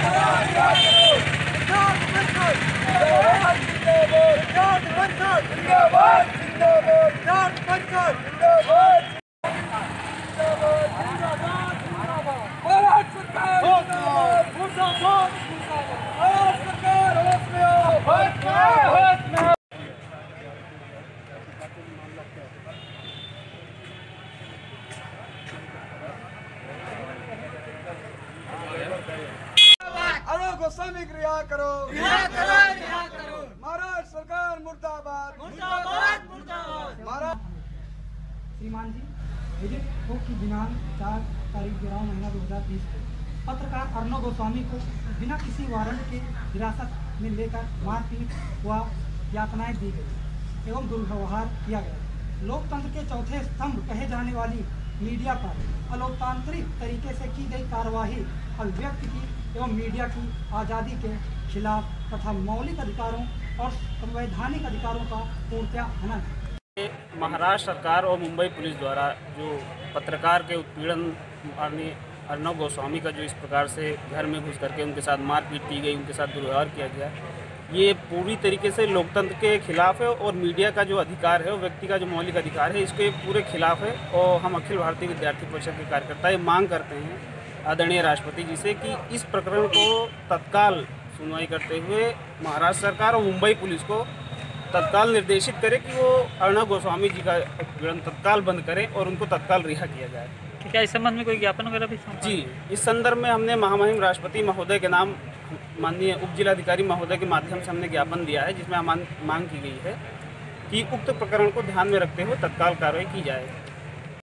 you. Goswami की रिहा करो। रिहा करो रिहा करो। महाराज सरकार मुर्दाबाद। मुर्दाबाद मुर्दाबाद। महाराज श्रीमान जी विदित हो कि दिनांक चार तारीख ग्यारह महीना दो हज़ार बीस को पत्रकार अर्णव गोस्वामी को बिना किसी वारंट के हिरासत में लेकर मारपीट व यातनाएँ दी गई एवं दुर्व्यवहार किया गया। लोकतंत्र के चौथे स्तंभ कहे जाने वाली मीडिया पर अलोकतांत्रिक तरीके से की गई कार्यवाही अभिव्यक्ति की एवं मीडिया की आज़ादी के खिलाफ तथा मौलिक अधिकारों और संवैधानिक अधिकारों का पूर्णतया हनन। है महाराष्ट्र सरकार और मुंबई पुलिस द्वारा जो पत्रकार के उत्पीड़न माननीय अर्नब गोस्वामी का जो इस प्रकार से घर में घुस करके उनके साथ मारपीट की गई, उनके साथ दुर्व्यवहार किया गया ये पूरी तरीके से लोकतंत्र के खिलाफ है और मीडिया का जो अधिकार है वो व्यक्ति का जो मौलिक अधिकार है, इसके पूरे खिलाफ है और हम अखिल भारतीय विद्यार्थी परिषद के कार्यकर्ता ये मांग करते हैं आदरणीय राष्ट्रपति जी से कि इस प्रकरण को तत्काल सुनवाई करते हुए महाराष्ट्र सरकार और मुंबई पुलिस को तत्काल निर्देशित करें कि वो अर्णब गोस्वामी जी का उत्पीड़न तत्काल बंद करें और उनको तत्काल रिहा किया जाए क्या इस संबंध में कोई ज्ञापन वगैरह भी? जी इस संदर्भ में हमने महामहिम राष्ट्रपति महोदय के नाम माननीय उप जिलाधिकारी महोदय के माध्यम से हमने ज्ञापन दिया है जिसमें मांग की गई है कि उक्त प्रकरण को ध्यान में रखते हुए तत्काल कार्रवाई की जाए